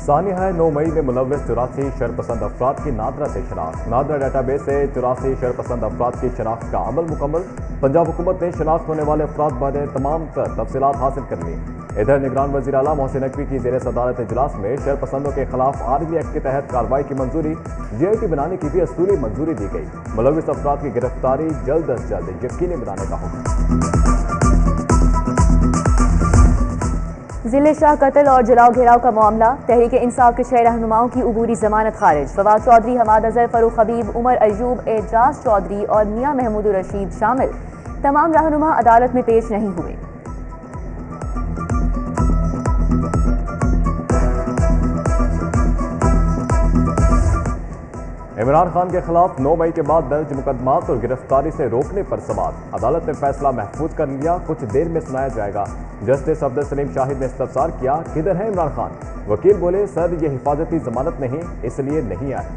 सानिया नौ मई में मुलविस चौरासी शरपसंद अफराद की नादरा से शनाख्त। नादरा डाटाबेस से चौरासी शरपसंद अफराद की शनाख्त का अमल मुकम्मल। पंजाब हुकूमत ने शनाख्त होने वाले अफराद बारे तमाम तर हासिल कर ली। इधर निगरान वजी अला मोहसिन नकवी की जेर सदारत इजलास में शरपसंदों के खिलाफ आर्मी एक्ट के तहत कार्रवाई की मंजूरी जी आई टी बनाने की भी असूली मंजूरी दी गई। मुलविस अफराद की गिरफ्तारी जल्द अज जल्द यकीनी बनाने का हुक्म। ज़िले शाह कत्ल और जलाओ घेराव का मामला, तहरीक इंसाफ के छह रहनुमाओं की अबूरी जमानत खारिज। फवाद चौधरी, हमाद अजहर, फरूख हबीब, उमर अयूब, एजाज चौधरी और मियाँ महमूद रशीद शामिल। तमाम रहनुमा अदालत में पेश नहीं हुए। इमरान खान के खिलाफ 9 मई के बाद दर्ज मुकदमात और गिरफ्तारी से रोकने पर सवाल। अदालत ने फैसला महफूज कर लिया। कुछ देर में सुनाया जाएगा। जस्टिस अब्दुल सलीम शाहिद ने इस्तफसार किया, किधर है इमरान खान? वकील बोले, सर, ये हिफाजती जमानत नहीं, इसलिए नहीं आए।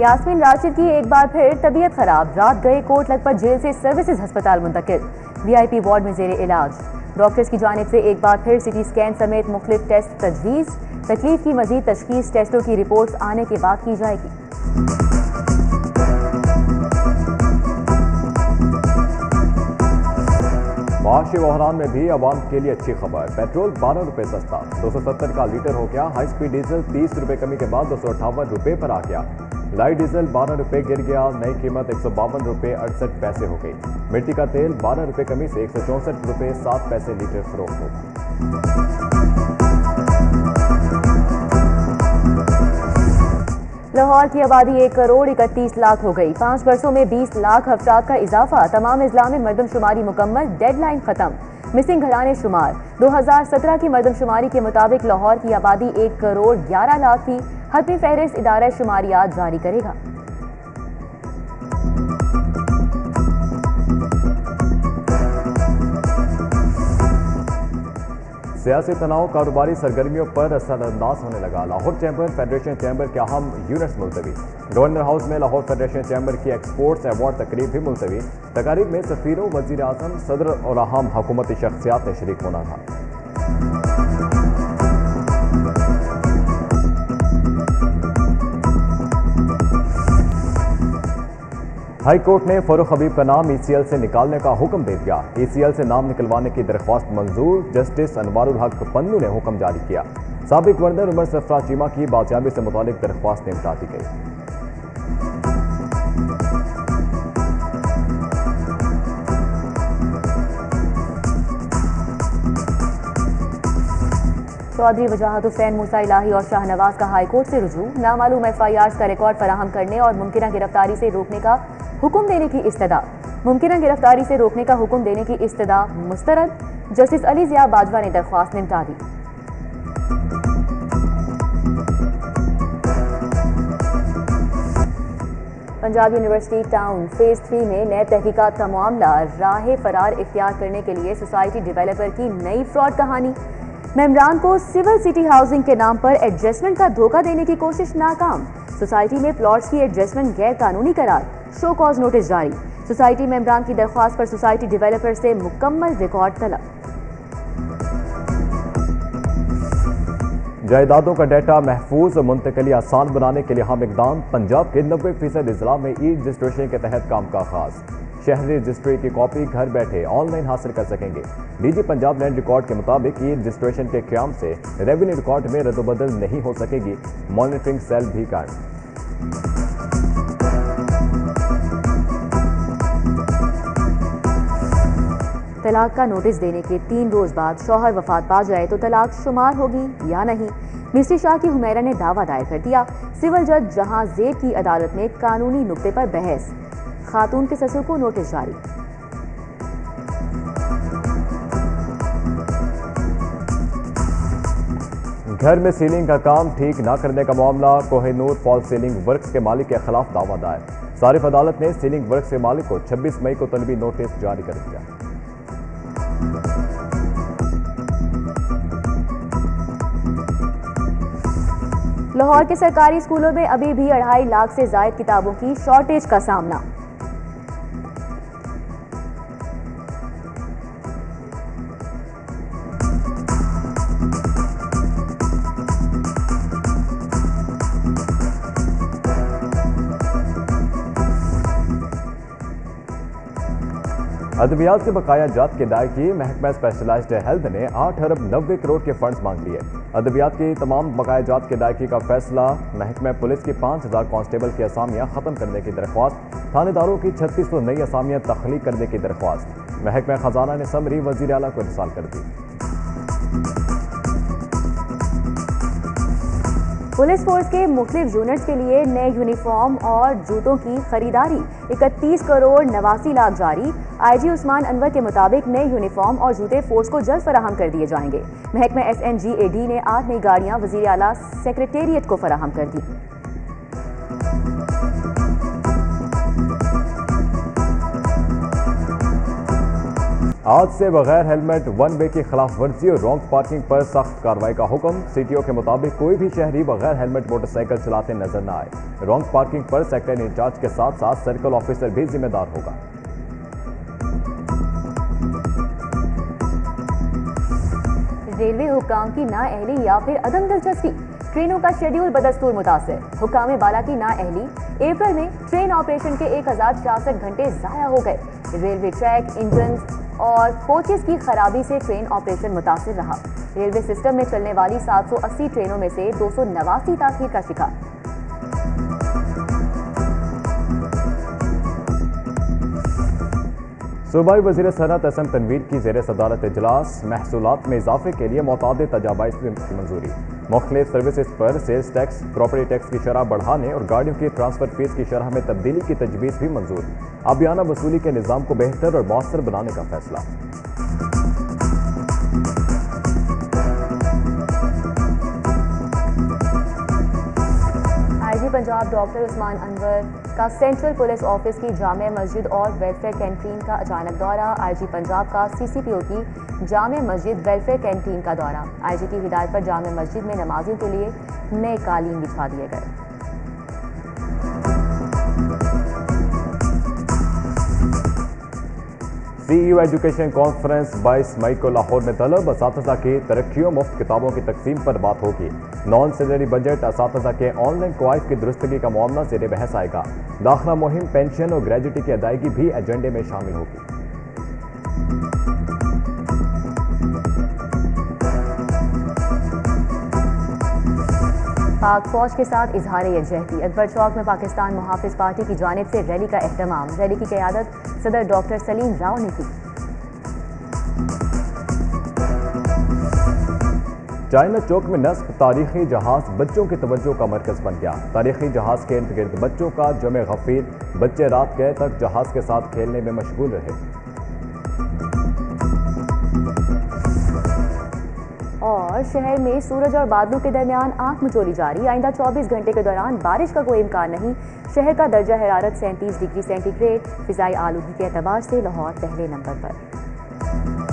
यास्मीन राशिद की एक बार फिर तबीयत खराब। रात गए कोर्ट लगभग जेल से सर्विसेज़ अस्पताल मुंतकिल। वीआईपी वार्ड में जेर इलाज। डॉक्टर्स की जानब से एक बार फिर सिटी स्कैन समेत मुख्तलिफ़ टेस्ट तजवीज़। तकलीफ़ की मजीद तशखीस टेस्टों की रिपोर्ट्स आने के बाद की जाएगी। माशी बहरान में भी आवाम के लिए अच्छी खबर। पेट्रोल बारह रुपए सस्ता। दो सौ सत्तर का लीटर हो गया। हाई स्पीड डीजल तीस रुपए कमी के बाद दो सौ अट्ठावन रुपए पर आ गया। लाइट डीजल बारह रुपए गिर गया, नई कीमत एक सौ बावन अड़सठ पैसे हो गई। मिट्टी का तेल बारह रुपए कमी से एक सौ चौंसठ रुपए सात पैसे लीटर फरोख्त होगा लाहौर की आबादी एक करोड़ इकतीस लाख हो गई। पाँच वर्षों में बीस लाख अफराद का इजाफा, तमाम इस्लामी मरदमशुमारी मुकम्मल, डेडलाइन खत्म। मिसिंग घराने शुमार। 2017 की मरदमशुमारी के मुताबिक लाहौर की आबादी एक करोड़ ग्यारह लाख थी। हतमी फहरिस्त इदारा शुमारियात जारी करेगा। सियासी तनाव, कारोबारी सरगर्मियों पर असरअंदाज होने लगा। लाहौर चैम्बर फेडरेशन चैम्बर के अहम यूनिट्स मुलतवी। गवर्नर हाउस में लाहौर फेडरेशन चैम्बर की एक्सपोर्ट्स अवार्ड तकरीब भी मुलतवी। तकारीब में सफीरों वज़ीर अजम सदर और अहम हुकूमती शख्सियात ने शरीक होना था। हाई कोर्ट ने फरूख हबीब का नाम ईसीएल से निकालने का हुक्म दे दिया। ईसीएल से नाम निकलवाने की दरख्वास्त मंजूर, जस्टिस अनवारुल हक पन्नू ने हुक्म जारी किया। सबक गवर्नर उमर सफरा चीमा की बाजियाबी से मुतालिक दरख्वास्त निपटा दी गई। चौधरी वजाहत हुसैन, मूसा इलाही और शाहनवाज का हाईकोर्ट से रुजू। नामालूम एफ़ आई आर का रिकॉर्ड फराहम करने और मुमकिन गिरफ्तारी से रोकने का हुक्म देने की इस्तदा। मुमकिन गिरफ्तारी से रोकने का हुक्म देने की इस्तदा मुस्तरद, जस्टिस अली जिया बाजवा ने दरख्वास्त निपटा दी। Punjab university town phase three में नए तहकीकात का मामला राह फरार इख्तियार करने के लिए सोसाइटी डेवलपर की नई फ्रॉड कहानी। मेमरान को सिविल सिटी हाउसिंग के नाम पर एडजस्टमेंट का धोखा देने की कोशिश नाकाम। सोसाइटी में प्लॉट्स की एडजस्टमेंट गैर कानूनी करार, शो कॉज नोटिस जारी। सोसाइटी मेम्बरान की दरख्वास्त पर सोसाइटी डेवलपर से मुकम्मल रिकॉर्ड तलब। जायदादों का डाटा महफूज और मुंतकली आसान बनाने के लिए हम इकदाम पंजाब के नब्बे फ़ीसद अजला में ई रजिस्ट्रेशन के तहत काम का खास। शहरी रजिस्ट्री की कॉपी घर बैठे ऑनलाइन हासिल कर सकेंगे। डीजी पंजाब लैंड रिकॉर्ड के मुताबिक ई रजिस्ट्रेशन के क्याम से रेवेन्यू रिकॉर्ड में रद्दबदल नहीं हो सकेगी। मॉनिटरिंग सेल भी कायम। तलाक का नोटिस देने के तीन रोज बाद शोहर वफात पा जाए तो तलाक शुमार होगी या नहीं? मिस्त्री शाह की हुमैरा ने दावा दायर कर दिया, सिविल जज जहाँ जेब की अदालत में कानूनी नुक्ते पर बहस। खातून के ससुर को नोटिस जारी। घर में सीलिंग का काम ठीक ना करने का मामला कोहेनूर फॉल सीलिंग वर्क्स के मालिक के खिलाफ दावा दायर। सारिफ अदालत ने सीलिंग वर्क्स के मालिक को 26 मई को तलबी नोटिस जारी कर दिया। लाहौर के सरकारी स्कूलों में अभी भी अढ़ाई लाख से जायद किताबों की शॉर्टेज का सामना। अद्वियात से बकाया जात के की किए महकमा स्पेशलाइज हेल्थ ने आठ अरब नब्बे करोड़ के फंड्स मांग लिए। अद्वियात के तमाम बकाया जात के अदायगी का फैसला महकमा पुलिस की पाँच हज़ार कांस्टेबल की असामियाँ खत्म करने की दरख्वास्त, थानेदारों की छत्तीस सौ नई असामियाँ तख्लीक करने की दरख्वास्त। महकमा खजाना ने समरी वज़ीर अला को इंसाल कर दी। पुलिस फोर्स के मुख्तलिफ़ यूनिट्स के लिए नए यूनिफॉर्म और जूतों की खरीदारी। 31 करोड़ नवासी लाख जारी। आईजी उस्मान अनवर के मुताबिक नए यूनिफॉर्म और जूते फोर्स को जल्द फराहम कर दिए जाएँगे। महकमा S N G A D ने आठ नई गाड़ियाँ वजी अला सेक्रेटेरिएट को फराहम कर दी। आज से बगैर हेलमेट, वन वे की खिलाफ वर्जी और रॉन्ग पार्किंग पर सख्त कार्रवाई का हुक्म। सीटीओ के मुताबिक कोई भी शहरी बगैर हेलमेट मोटरसाइकिल चलाते नज़र न आए। रॉन्ग पार्किंग पर सेक्टर इंचार्ज के साथ साथ सर्कल ऑफिसर भी जिम्मेदार होगा। रेलवे हुकाम की नाअहली या फिर अदम दिलचस्पी? ट्रेनों का शेड्यूल बदस्तूर मुतासर। हुकाम बाला की नाअहली अप्रैल में ट्रेन ऑपरेशन के एक घंटे ज़ाया हो गए। रेलवे ट्रैक इंजन और कोचेस की खराबी से ट्रेन ऑपरेशन मुतासर रहा। रेलवे सिस्टम में चलने वाली 780 ट्रेनों में से दो सौ नवासी ताखीर का शिकार सूबाई वजी सनत एस एम तनवीर की जेर सदारत इजलास महसूलत में इजाफे के लिए मतद तजाबाइज की मंजूरी। मुख्तलिफ़ सर्विसज पर सेल्स टैक्स प्रॉपर्टी टैक्स की शरह बढ़ाने और गाड़ियों की ट्रांसफ़र फ़ीस की शरह में तब्दीली की तजवीज़ भी मंजूर। अबियाना वसूली के निज़ाम को बेहतर और मौसर बनाने का फैसला। पंजाब डॉक्टर उस्मान अनवर का सेंट्रल पुलिस ऑफ़िस की जाम मस्जिद और वेलफेयर कैंटीन का अचानक दौरा। आईजी पंजाब का सीसीपीओ की जाम मस्जिद वेलफेयर कैंटीन का दौरा। आईजी की हिदायत पर जाम मस्जिद में नमाजियों के लिए नए कालीन बिछा दिए गए। सीईओ एजुकेशन कॉन्फ्रेंस 22 मई को लाहौर में तलब इस की तरक्कीों मुफ़्त किताबों की तकसीम पर बात होगी। नॉन सैलरी बजट इस के ऑनलाइन क्वाइफ की दुरुस्तगी का मामला जेर बहस आएगा। दाखिला मुहिम पेंशन और ग्रेजुटी की अदायगी भी एजेंडे में शामिल होगी। पाक फौज के साथ इजहार यकजहती अकबर चौक में पाकिस्तान मुहाफिज पार्टी की जानब से रैली का अहतमाम रैली की क्यादत सदर डॉक्टर सलीम राव ने की। चाइना चौक में नस्ब तारीखी जहाज़ बच्चों की तवज्जो का मरकज बन गया। तारीखी जहाज़ के इर्द गिर्द बच्चों का जमे गफीर बच्चे रात गए तक जहाज़ के साथ खेलने में मशगूल रहे। और शहर में सूरज और बादलों के दरमियान आँख मचोली जारी। आइंदा 24 घंटे के दौरान बारिश का कोई इम्कान नहीं। शहर का दर्जा हरारत सैंतीस डिग्री सेंटीग्रेड। फिजाई आलूगी के अतबार से लाहौर पहले नंबर पर।